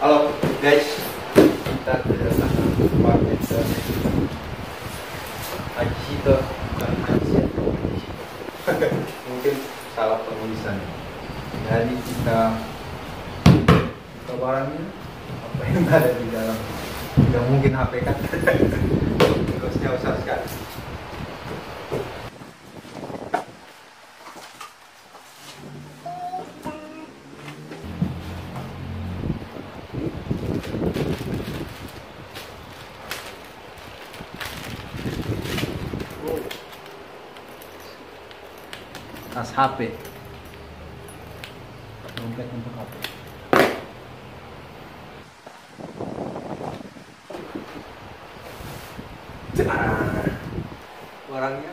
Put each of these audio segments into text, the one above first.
Halo guys, kita kedatangan paket dari Haji Sito, bukan Haji. Mungkin salah penulisan. Jadi kita buka barangnya, apa yang ada di dalam? Tidak mungkin HP kan? Terusnya besar sekali. Tas HP dompet untuk HP barangnya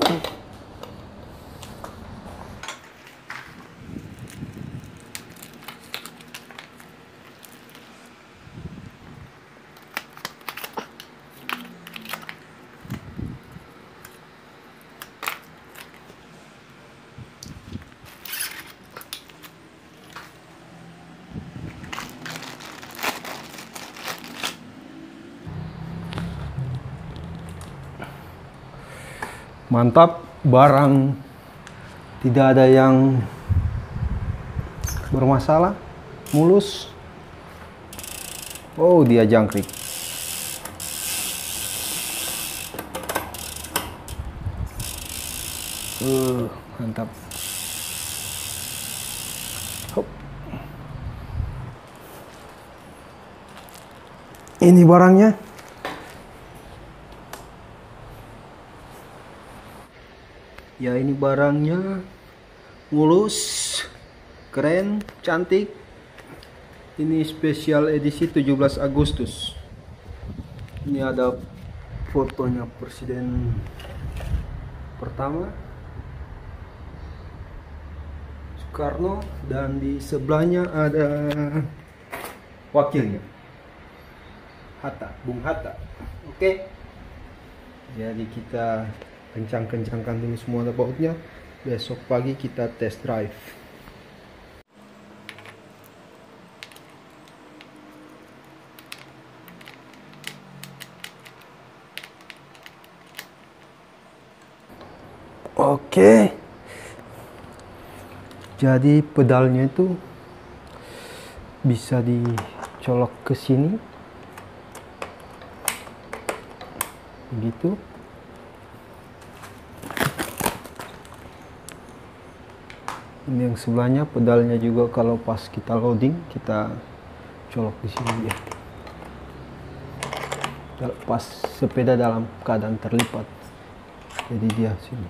嗯。Mantap, barang tidak ada yang bermasalah, mulus. Oh, dia jangkrik. Uh, mantap. Hop. Ini barangnya. Ya ini barangnya mulus, keren, cantik. Ini spesial edisi 17 Agustus. Ini ada fotonya presiden pertama Soekarno dan di sebelahnya ada wakilnya Hatta, Bung Hatta. Oke. Jadi kita kencang-kencangkan dulu semua bautnya. Besok pagi kita test drive. Oke. Jadi pedalnya itu bisa dicolok ke sini. Begitu ini yang sebelahnya pedalnya juga kalau pas kita loading kita colok di sini ya pas sepeda dalam keadaan terlipat jadi dia sini.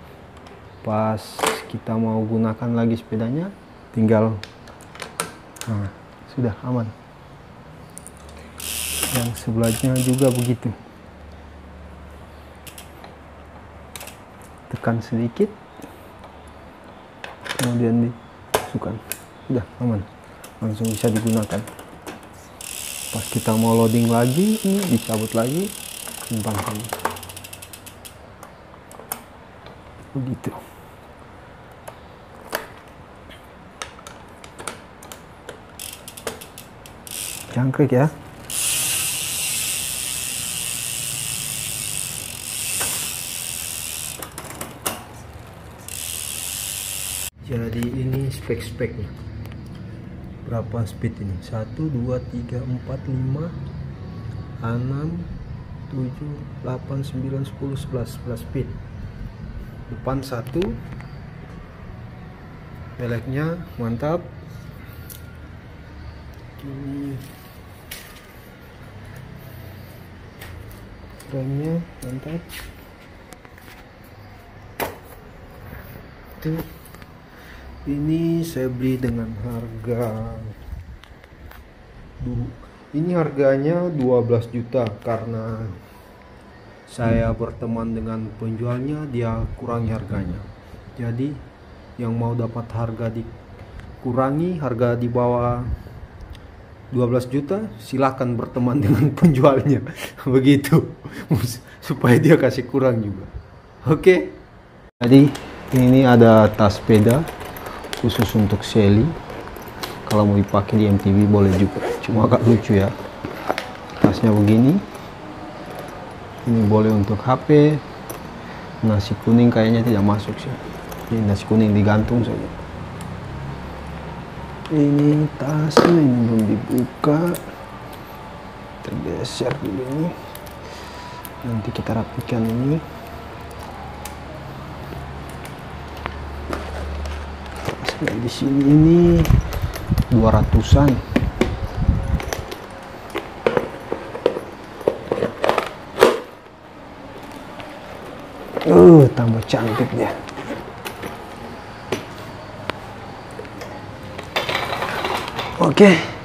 Pas kita mau gunakan lagi sepedanya tinggal nah, sudah aman. Yang sebelahnya juga begitu. Tekan sedikit kemudian dimasukkan udah aman. Langsung bisa digunakan. Pas kita mau loading lagi ini dicabut lagi simpan lagi begitu. Jangkrik ya jadi ini spek-speknya. Berapa speed ini? 1 2 3 4 5 6 7 8 9 10 11 11 speed. Depan satu. Peleknya mantap. Ini. Remnya mantap. Tuh ini saya beli dengan harga ini harganya 12 juta karena saya berteman dengan penjualnya dia kurangi harganya. Jadi yang mau dapat harga dikurangi harga di bawah 12 juta silahkan berteman dengan penjualnya. Begitu. Supaya dia kasih kurang juga. Oke? Jadi ini ada tas sepeda khusus untuk Shelly. Kalau mau dipakai di MTV boleh juga. Cuma agak lucu ya. Tasnya begini. Ini boleh untuk HP nasi kuning kayaknya tidak masuk sih. Ini nasi kuning digantung saja. Ini tasnya ini belum dibuka. Kita geser dulu ini. Nanti kita rapikan ini Nah, di sini ini 200-an. Uh, tambah cantik dia. Oke. Okay.